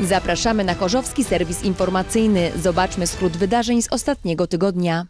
Zapraszamy na Chorzowski Serwis Informacyjny. Zobaczmy skrót wydarzeń z ostatniego tygodnia.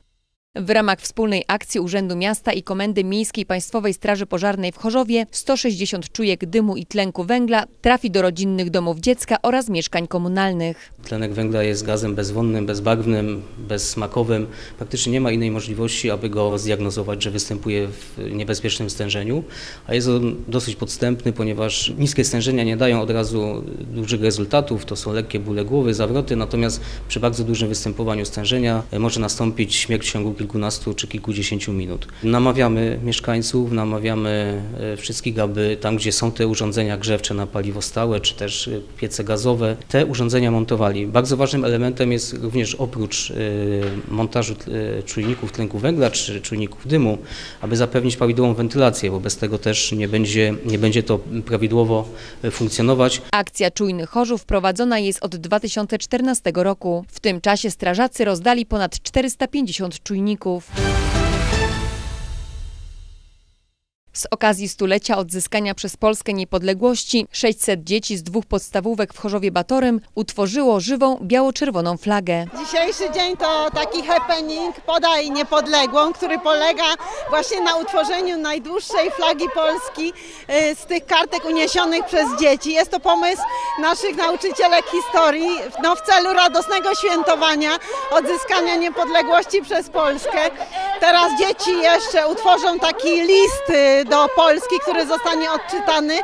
W ramach wspólnej akcji Urzędu Miasta i Komendy Miejskiej Państwowej Straży Pożarnej w Chorzowie 160 czujek dymu i tlenku węgla trafi do rodzinnych domów dziecka oraz mieszkań komunalnych. Tlenek węgla jest gazem bezwonnym, bezbarwnym, bezsmakowym. Praktycznie nie ma innej możliwości, aby go zdiagnozować, że występuje w niebezpiecznym stężeniu, a jest on dosyć podstępny, ponieważ niskie stężenia nie dają od razu dużych rezultatów. To są lekkie bóle głowy, zawroty, natomiast przy bardzo dużym występowaniu stężenia może nastąpić śmierć w ciągu kilkunastu czy kilkudziesięciu minut. Namawiamy mieszkańców, namawiamy e, wszystkich, aby tam, gdzie są te urządzenia grzewcze na paliwo stałe, czy też e, piece gazowe, te urządzenia montowali. Bardzo ważnym elementem jest również oprócz e, montażu czujników tlenku węgla czy czujników dymu, aby zapewnić prawidłową wentylację, bo bez tego też nie będzie, nie będzie to prawidłowo funkcjonować. Akcja Czujnych Chorzów prowadzona jest od 2014 roku. W tym czasie strażacy rozdali ponad 450 czujników. górników. Z okazji stulecia odzyskania przez Polskę niepodległości 600 dzieci z dwóch podstawówek w Chorzowie Batorym utworzyło żywą biało-czerwoną flagę. Dzisiejszy dzień to taki happening Podaj Niepodległą, który polega właśnie na utworzeniu najdłuższej flagi Polski y, z tych kartek uniesionych przez dzieci. Jest to pomysł naszych nauczycielek historii no, w celu radosnego świętowania odzyskania niepodległości przez Polskę. Teraz dzieci jeszcze utworzą taki list y, do Polski, który zostanie odczytany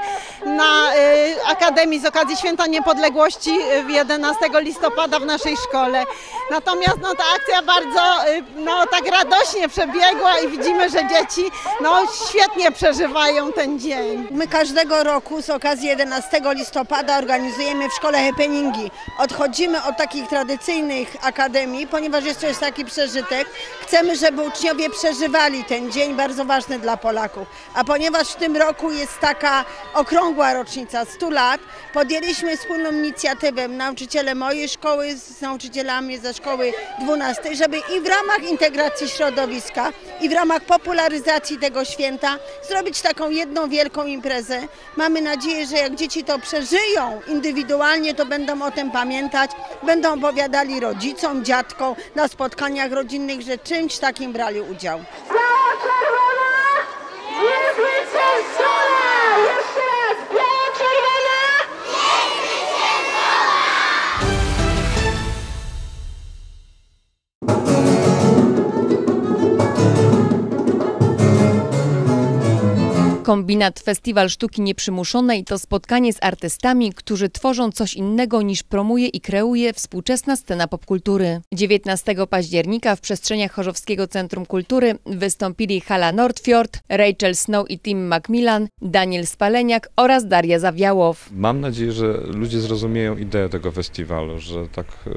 na y, Akademii z okazji Święta Niepodległości y, 11 listopada w naszej szkole. Natomiast no, ta akcja bardzo y, no, tak radośnie przebiegła i widzimy, że dzieci no, świetnie przeżywają ten dzień. My każdego roku z okazji 11 listopada organizujemy w szkole happeningi. Odchodzimy od takich tradycyjnych akademii, ponieważ jest to jest taki przeżytek. Chcemy, żeby uczniowie przeżywali ten dzień bardzo ważny dla Polaków. A ponieważ w tym roku jest taka okrągła rocznica 100 lat, podjęliśmy wspólną inicjatywę nauczyciele mojej szkoły z nauczycielami ze szkoły 12, żeby i w ramach integracji środowiska i w ramach popularyzacji tego święta zrobić taką jedną wielką imprezę. Mamy nadzieję, że jak dzieci to przeżyją indywidualnie, to będą o tym pamiętać, będą opowiadali rodzicom, dziadkom na spotkaniach rodzinnych, że czymś takim brali udział. Kombinat Festiwal Sztuki Nieprzymuszonej to spotkanie z artystami, którzy tworzą coś innego niż promuje i kreuje współczesna scena popkultury. 19 października w przestrzeniach Chorzowskiego Centrum Kultury wystąpili Hala Nordfjord, Rachel Snow i Tim Macmillan, Daniel Spaleniak oraz Daria Zawiałow. Mam nadzieję, że ludzie zrozumieją ideę tego festiwalu, że tak y,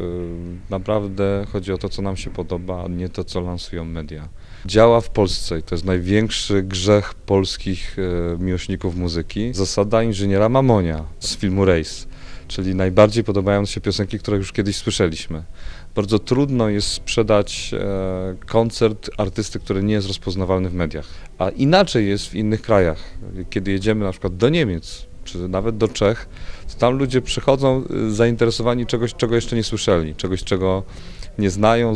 naprawdę chodzi o to, co nam się podoba, a nie to, co lansują media. Działa w Polsce i to jest największy grzech polskich miłośników muzyki. Zasada inżyniera Mamonia z filmu Race, czyli najbardziej podobające się piosenki, które już kiedyś słyszeliśmy. Bardzo trudno jest sprzedać e, koncert artysty, który nie jest rozpoznawalny w mediach. A inaczej jest w innych krajach. Kiedy jedziemy na przykład do Niemiec, czy nawet do Czech, to tam ludzie przychodzą y, zainteresowani czegoś, czego jeszcze nie słyszeli, czegoś, czego nie znają,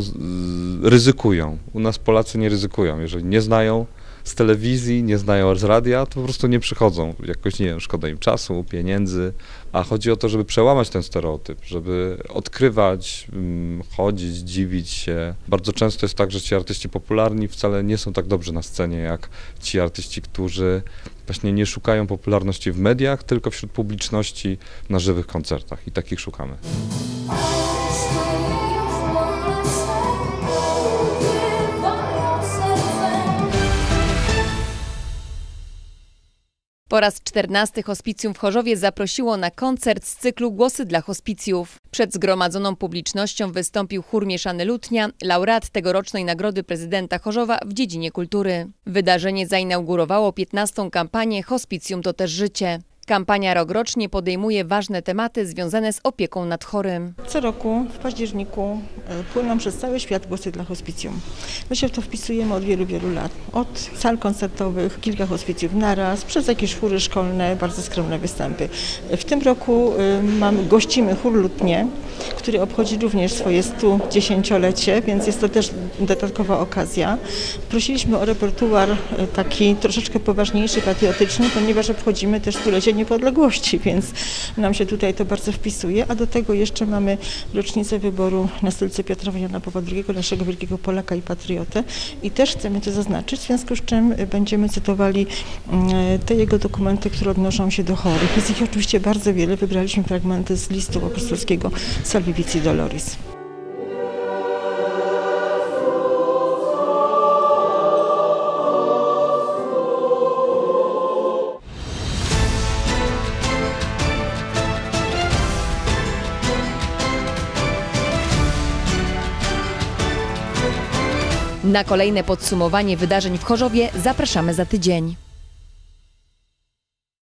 ryzykują. U nas Polacy nie ryzykują. Jeżeli nie znają z telewizji, nie znają z radia, to po prostu nie przychodzą. Jakoś, nie wiem, szkoda im czasu, pieniędzy, a chodzi o to, żeby przełamać ten stereotyp, żeby odkrywać, mm, chodzić, dziwić się. Bardzo często jest tak, że ci artyści popularni wcale nie są tak dobrzy na scenie, jak ci artyści, którzy właśnie nie szukają popularności w mediach, tylko wśród publiczności na żywych koncertach i takich szukamy. Po raz 14 hospicjum w Chorzowie zaprosiło na koncert z cyklu Głosy dla hospicjów. Przed zgromadzoną publicznością wystąpił chór mieszany Lutnia, laureat tegorocznej nagrody prezydenta Chorzowa w dziedzinie kultury. Wydarzenie zainaugurowało 15. kampanię Hospicjum to też życie. Kampania rokrocznie podejmuje ważne tematy związane z opieką nad chorym. Co roku w październiku e, płyną przez cały świat głosy dla hospicjum. My się w to wpisujemy od wielu, wielu lat. Od sal koncertowych, kilka hospicjów naraz, przez jakieś chóry szkolne, bardzo skromne występy. W tym roku e, mamy, gościmy chór Lutnie, który obchodzi również swoje 110-lecie, więc jest to też dodatkowa okazja. Prosiliśmy o repertuar e, taki troszeczkę poważniejszy, patriotyczny, ponieważ obchodzimy też stulecie niepodległości, więc nam się tutaj to bardzo wpisuje, a do tego jeszcze mamy rocznicę wyboru na stolicy Piotra Jana Pawła II, naszego wielkiego Polaka i patriotę i też chcemy to zaznaczyć, w związku z czym będziemy cytowali mm, te jego dokumenty, które odnoszą się do chorych. Jest ich oczywiście bardzo wiele, wybraliśmy fragmenty z listu apostolskiego Salvi Vici Doloris. Na kolejne podsumowanie wydarzeń w Chorzowie zapraszamy za tydzień.